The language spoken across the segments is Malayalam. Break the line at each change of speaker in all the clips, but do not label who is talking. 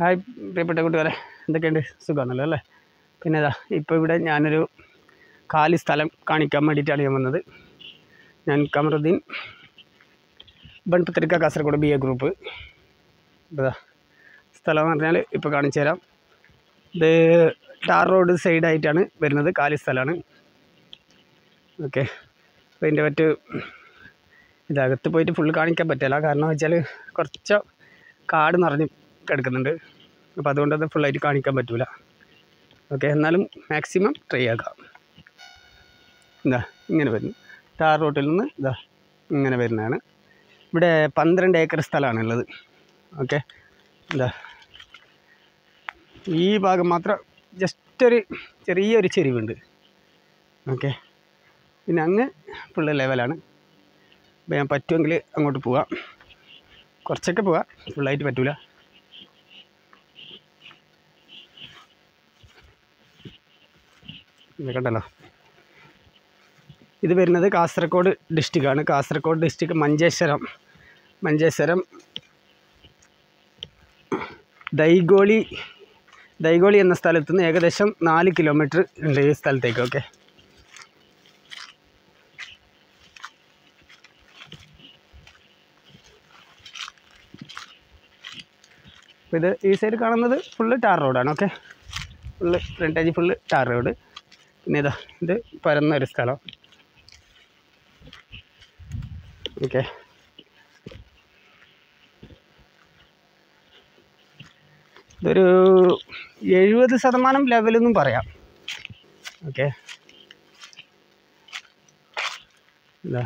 ഹായ് പ്രിയപ്പെട്ട കൂട്ടുകാരെ എന്തൊക്കെയുണ്ട്? സുഖമാണല്ലോ അല്ലേ? പിന്നെ ഇതാ ഇപ്പോൾ ഇവിടെ ഞാനൊരു കാലി സ്ഥലം കാണിക്കാൻ വേണ്ടിയിട്ടാണ് ഞാൻ വന്നത്. ഞാൻ കമറുദ്ദീൻ ബൺപത്രിക കാസർഗോഡ് ബി എ ഗ്രൂപ്പ് ഇതാ സ്ഥലം എന്ന് പറഞ്ഞാൽ ഇപ്പോൾ കാണിച്ചു തരാം. ഇത് ടാർ റോഡ് സൈഡായിട്ടാണ് വരുന്നത് കാലി സ്ഥലമാണ്. ഓക്കെ അപ്പോൾ ഇതിന്റെ മറ്റ് ഇതകത്ത് പോയിട്ട് ഫുള്ള് കാണിക്കാൻ പറ്റില്ല. കാരണം വെച്ചാൽ കുറച്ച് കാട് നിറഞ്ഞ് കിടക്കുന്നുണ്ട് അപ്പോൾ അതുകൊണ്ട് അത് ഫുള്ളായിട്ട് കാണിക്കാൻ പറ്റില്ല ഓക്കെ എന്നാലും മാക്സിമം ട്രൈ ആക്കാം. എന്താ ഇങ്ങനെ വരുന്നു. ടാർ റോട്ടിൽ നിന്ന് ഇതാ ഇങ്ങനെ വരുന്നതാണ്. ഇവിടെ പന്ത്രണ്ട് ഏക്കർ സ്ഥലമാണുള്ളത്. ഓക്കെ എന്താ ഈ ഭാഗം മാത്രം ജസ്റ്റ് ഒരു ചെറിയൊരു ചെരിവുണ്ട്. ഓക്കെ പിന്നെ അങ്ങ് ഫുള്ള് ലെവലാണ് അപ്പോൾ ഞാൻ പറ്റുമെങ്കിൽ അങ്ങോട്ട് പോവാം. കുറച്ചൊക്കെ പോവാം. ഫുള്ളായിട്ട് പറ്റൂല. കണ്ടല്ലോ. ഇത് വരുന്നത് കാസർഗോഡ് ഡിസ്ട്രിക്റ്റാണ് കാസർഗോഡ് ഡിസ്ട്രിക്ട് മഞ്ചേശ്വരം. മഞ്ചേശ്വരം ദൈഗോളി ദൈഗോളി എന്ന സ്ഥലത്ത് നിന്ന് ഏകദേശം നാല് കിലോമീറ്റർ ഉണ്ട് ഈ സ്ഥലത്തേക്ക് ഓക്കെ അപ്പോൾ ഇത് ഈ സൈഡ് കാണുന്നത് ഫുള്ള് ടാർ റോഡാണ് okay full frontage full tar road പിന്നെ ഇതാ ഇത് പരന്ന ഒരു സ്ഥലം. ഓക്കെ. ഇതൊരു എഴുപത് ശതമാനം ലെവലെന്നും പറയാം. ഓക്കെ. ഇതാ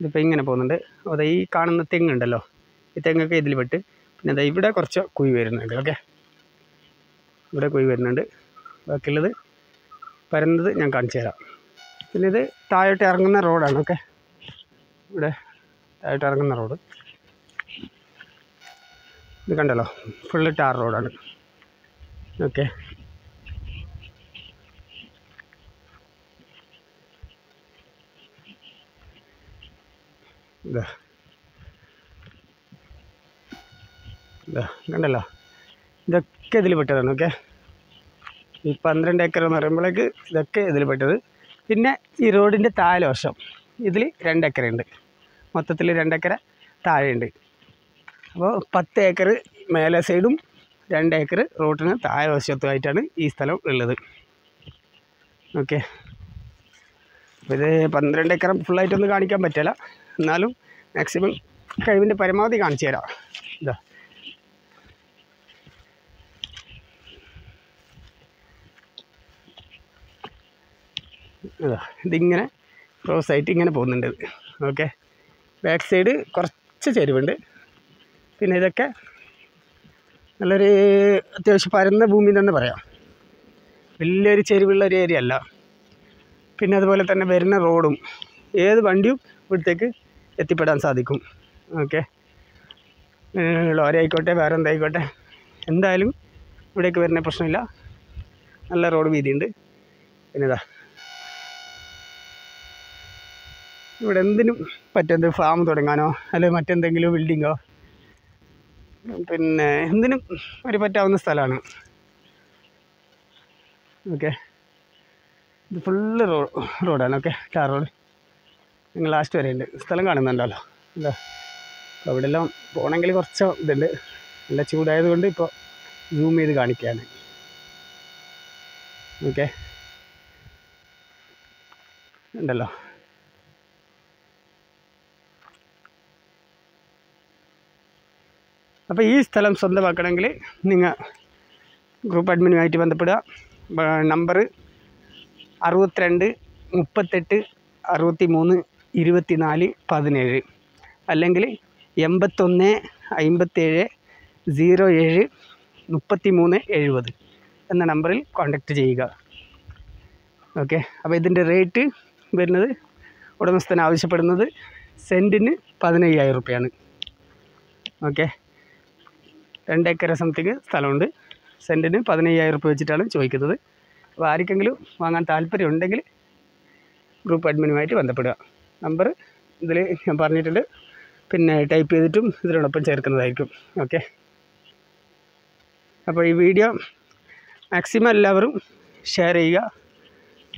ഇതിപ്പോൾ ഇങ്ങനെ പോകുന്നുണ്ട്. അതെ ഈ കാണുന്ന തെങ്ങുണ്ടല്ലോ ഈ തെങ്ങൊക്കെ ഇതിൽ പെട്ട് പിന്നെ ദാ ഇവിടെ കുറച്ച് കുഴി വരുന്നുണ്ട്. ഓക്കെ. ഇവിടെ കുഴി വരുന്നുണ്ട്. ബാക്കിയുള്ളത് പരന്നത് ഞാൻ കാണിച്ചു തരാം. പിന്നെ ഇത് താഴോട്ട് ഇറങ്ങുന്ന റോഡാണ് ഓക്കെ? ഇവിടെ താഴോട്ട് ഇറങ്ങുന്ന റോഡ്. ഇത് കണ്ടല്ലോ ഫുള്ള് ടാർ റോഡാണ് ഓക്കെ? ഇതാ. കണ്ടല്ലോ? ഇതൊക്കെ ഇതിൽ പെട്ടതാണ് ഓക്കെ? ഈ പന്ത്രണ്ട് ഏക്കർ എന്ന് പറയുമ്പോഴേക്ക് ഇതൊക്കെ ഇതിൽ പെട്ടത്. പിന്നെ ഈ റോഡിന്റെ താഴെ വശം ഇതിൽ രണ്ടേക്കറുണ്ട് മൊത്തത്തിൽ രണ്ടേക്കര താഴെയുണ്ട്. അപ്പോൾ പത്ത് ഏക്കർ മേലെ സൈഡും രണ്ട് ഏക്കർ റോഡിന് താഴെ വശത്തുമായിട്ടാണ് ഈ സ്ഥലം ഉള്ളത്. ഓക്കെ. ഇത് പന്ത്രണ്ട് ഏക്കർ ഫുള്ളായിട്ടൊന്നും കാണിക്കാൻ പറ്റില്ല. എന്നാലും മാക്സിമം കഴിവിന്റെ പരമാവധി കാണിച്ചു തരാം. ഇതാ. ഇതാ ഇതിങ്ങനെ ക്രോസ് ആയിട്ട് ഇങ്ങനെ പോകുന്നുണ്ട്. ഓക്കെ ബാക്ക് സൈഡ് കുറച്ച് ചെരുവുണ്ട്. പിന്നെ ഇതൊക്കെ നല്ലൊരു അത്യാവശ്യം പരന്ന ഭൂമി തന്നെ പറയാം. വലിയൊരു ചെരുവുള്ള ഒരു ഏരിയ അല്ല. പിന്നെ അതുപോലെ തന്നെ വരുന്ന റോഡും ഏത് വണ്ടിയും ഇവിടത്തേക്ക് എത്തിപ്പെടാൻ സാധിക്കും. ഓക്കെ ലോറി ആയിക്കോട്ടെ വേറെ എന്തായിക്കോട്ടെ. എന്തായാലും ഇവിടേക്ക് വരുന്ന പ്രശ്നമില്ല. നല്ല റോഡ് വീതിയുണ്ട്. പിന്നെ ഇതാ ഇവിടെ എന്തിനും പറ്റുന്നത് ഫാം തുടങ്ങാനോ അല്ലെങ്കിൽ മറ്റെന്തെങ്കിലും ബിൽഡിങ്ങോ പിന്നെ എന്തിനും ഒരു പറ്റാവുന്ന സ്ഥലമാണ്. ഓക്കെ ഇത് ഫുള്ള് റോ റോഡാണ് ഓക്കെ കാർ റോഡ് നിങ്ങൾ ലാസ്റ്റ് വരെ ഉണ്ട്. സ്ഥലം കാണുന്നുണ്ടല്ലോ എന്താ അപ്പോൾ അവിടെ എല്ലാം പോകണമെങ്കിൽ കുറച്ച് ഇതുണ്ട്. നല്ല ചൂടായതുകൊണ്ട് ഇപ്പോൾ സൂം ചെയ്ത് കാണിക്കുകയാണ്. ഓക്കെ ഉണ്ടല്ലോ. അപ്പോൾ ഈ സ്ഥലം സ്വന്തമാക്കണമെങ്കിൽ നിങ്ങൾ ഗ്രൂപ്പ് അഡ്മിനുമായിട്ട് ബന്ധപ്പെടുക. നമ്പർ അറുപത്തിരണ്ട് മുപ്പത്തെട്ട് അറുപത്തി മൂന്ന് ഇരുപത്തി നാല് പതിനേഴ്. അല്ലെങ്കിൽ എൺപത്തൊന്ന് അമ്പത്തേഴ് സീറോ ഏഴ് മുപ്പത്തി മൂന്ന് എഴുപത് എന്ന നമ്പറിൽ കോൺടാക്റ്റ് ചെയ്യുക. ഓക്കെ. അപ്പോൾ ഇതിന്റെ റേറ്റ് വരുന്നത് ഉടമസ്ഥൻ ആവശ്യപ്പെടുന്നത് സെന്റിന് പതിനയ്യായിരം റുപ്യയാണ് ഓക്കെ. രണ്ട് ഏക്കർ സംതിങ് സ്ഥലമുണ്ട്. സെന്റിന് പതിനയ്യായിരം റുപ്യ വെച്ചിട്ടാണ് ചോദിക്കുന്നത്. അപ്പോൾ ആർക്കെങ്കിലും വാങ്ങാൻ താല്പര്യം ഉണ്ടെങ്കിൽ ഗ്രൂപ്പ് അഡ്മിനുമായിട്ട് ബന്ധപ്പെടുക. നമ്പർ ഇതിൽ ഞാൻ പറഞ്ഞിട്ടുണ്ട്. പിന്നെ ടൈപ്പ് ചെയ്തിട്ടും ഇതിനോടൊപ്പം ചേർക്കുന്നതായിരിക്കും. ഓക്കെ അപ്പോൾ ഈ വീഡിയോ മാക്സിമം എല്ലാവരും ഷെയർ ചെയ്യുക.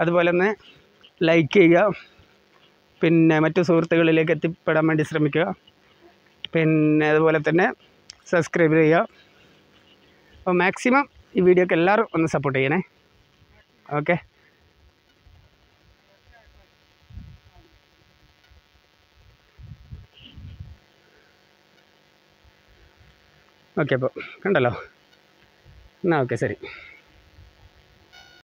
അതുപോലെ തന്നെ ലൈക്ക് ചെയ്യുക. പിന്നെ മറ്റു സുഹൃത്തുക്കളിലേക്ക് എത്തിപ്പെടാൻ വേണ്ടി ശ്രമിക്കുക. പിന്നെ അതുപോലെ തന്നെ സബ്സ്ക്രൈബ് ചെയ്യുക. അപ്പോൾ മാക്സിമം ഈ വീഡിയോക്ക് എല്ലാവരും ഒന്ന് സപ്പോർട്ട് ചെയ്യണേ. ഓക്കെ ഓക്കെ അപ്പോൾ കണ്ടല്ലോ? എന്നാൽ ഓക്കെ ശരി.